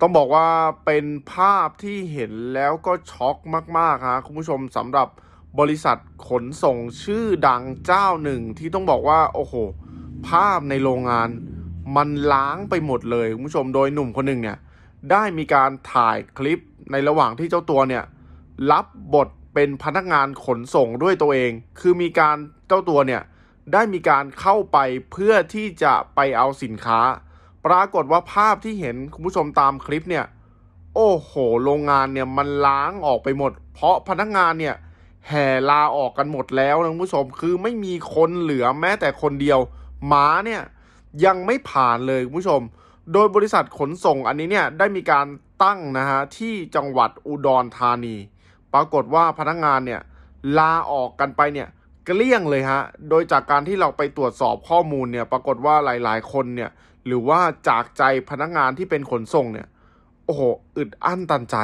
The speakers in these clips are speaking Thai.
ต้องบอกว่าเป็นภาพที่เห็นแล้วก็ช็อกมากๆฮะคุณผู้ชมสำหรับบริษัทขนส่งชื่อดังเจ้าหนึ่งที่ต้องบอกว่าโอ้โห ภาพในโรงงานมันล้างไปหมดเลยคุณผู้ชมโดยหนุ่มคนหนึ่งเนี่ยได้มีการถ่ายคลิปในระหว่างที่เจ้าตัวเนี่ยรับบทเป็นพนักงานขนส่งด้วยตัวเอง คือมีการเจ้าตัวเนี่ยได้มีการเข้าไปเพื่อที่จะไปเอาสินค้า ปรากฏว่าภาพที่เห็นคุณผู้ชมตามคลิปเนี่ย โอ้โห โรงงานเนี่ยมันล้างออกไปหมด เพราะพนักงานเนี่ยแห่ลาออกกันหมดแล้วนะคุณผู้ชมคือไม่มีคนเหลือแม้แต่คนเดียวหมาเนี่ยยังไม่ผ่านเลยคุณผู้ชม โดยบริษัทขนส่งอันนี้เนี่ยได้มีการตั้งนะฮะที่จังหวัดอุดรธานี ปรากฏว่าพนักงานเนี่ยลาออกกันไปเนี่ย เกลี้ยงเลยฮะ โดยจากการที่เราไปตรวจสอบข้อมูลเนี่ย ปรากฏว่าหลายๆ คนเนี่ย หรือว่าจากใจพนักงานที่เป็นขนส่งเนี่ย โอ้โห อึดอั้นตันใจ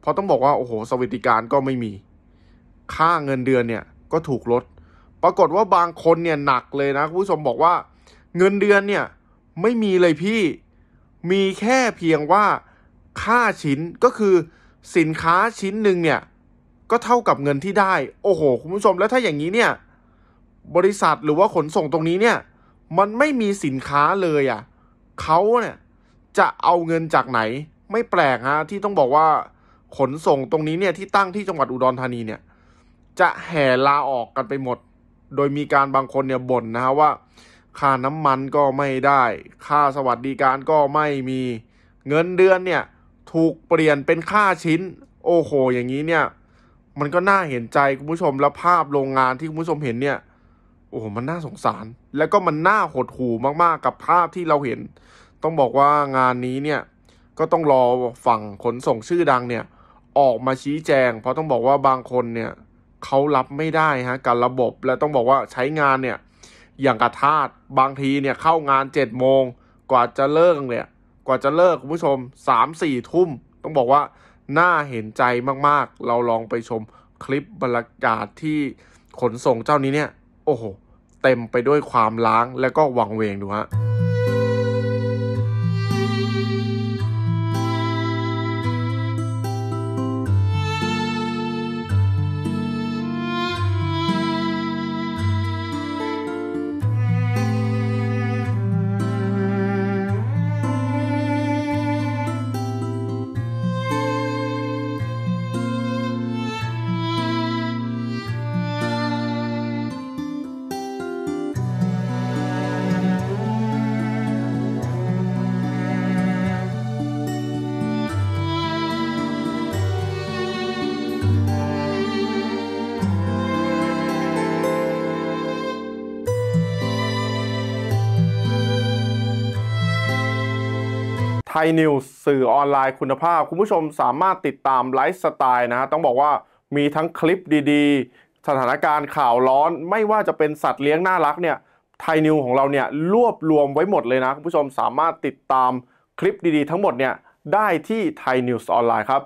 เพราะต้องบอกว่า โอ้โห สวัสดิการก็ไม่มี ค่าเงินเดือนเนี่ย ก็ถูกลด ปรากฏว่าบางคนเนี่ยหนักเลยนะคุณผู้ชมบอกว่า เงินเดือนเนี่ย ไม่มีเลยพี่ มีแค่เพียงว่าค่าชิ้นก็คือสินค้าชิ้นหนึ่งเนี่ยก็เท่ากับเงินที่ได้ โอ้โห คุณผู้ชม แล้วถ้าอย่างนี้เนี่ย บริษัทหรือว่าขนส่งตรงนี้เนี่ย มันไม่มีสินค้าเลยอะ่ะเขาเนี่ยจะเอาเงินจากไหน ไม่แปลกฮะที่ต้องบอกว่าขนส่งตรงนี้เนี่ยที่ตั้งที่จังหวัดอุดรธานีเนี่ย จะแห่ลาออกกันไปหมด โดยมีการบางคนเนี่ยบ่นนะฮะว่า ค่าน้ำมันก็ไม่ได้ ค่าสวัสดิการก็ไม่มีเงินเดือนเนี่ย ถูกเปลี่ยนเป็นค่าชิ้น โอ้โห อย่างนี้เนี่ย มันก็น่าเห็นใจคุณผู้ชมแล้วภาพโรงงานที่คุณผู้ชมเห็นเนี่ย อ้โหมันน่าสงสาร แล้วก็มันน่าหดหู่มากๆกับภาพที่เราเห็น ต้องบอกว่างานนี้เนี่ยก็ต้องรอฝั่งขนส่งชื่อดังเนี่ยออกมาชี้แจง เพราะต้องบอกว่าบางคนเนี่ยเขารับไม่ได้ฮะกับระบบ และต้องบอกว่าใช้งานเนี่ยอย่างกระทาดบางทีเนี่ยเข้างานเจ็ดโมงกว่าจะเลิกเนี่ยกว่าจะเลิกคุณผู้ชมสามสี่ทุ่ม ต้องบอกว่าน่าเห็นใจมากๆ เราลองไปชมคลิปบรรยากาศที่ขนส่งเจ้านี้เนี่ย โอ้โห เต็มไปด้วยความล้างและก็วังเวงดูฮะ ยนิวส์สื่อออนไลน์คุณภาพ คุณผู้ชมสามารถติดตามไลฟ์สไตล์นะฮะต้องบอกว่ามีทั้งคลิปดีๆ สถานการณ์ข่าวร้อน ไม่ว่าจะเป็นสัตว์เลี้ยงน่ารักเนี่ยไทยนิวของเราเนี่ยรวบรวมไว้หมดเลยนะ คุณผู้ชมสามารถติดตามคลิปดีๆ ทั้งหมดเนี่ยได้ที่ไทยนิวส์ออนไลน์ครับ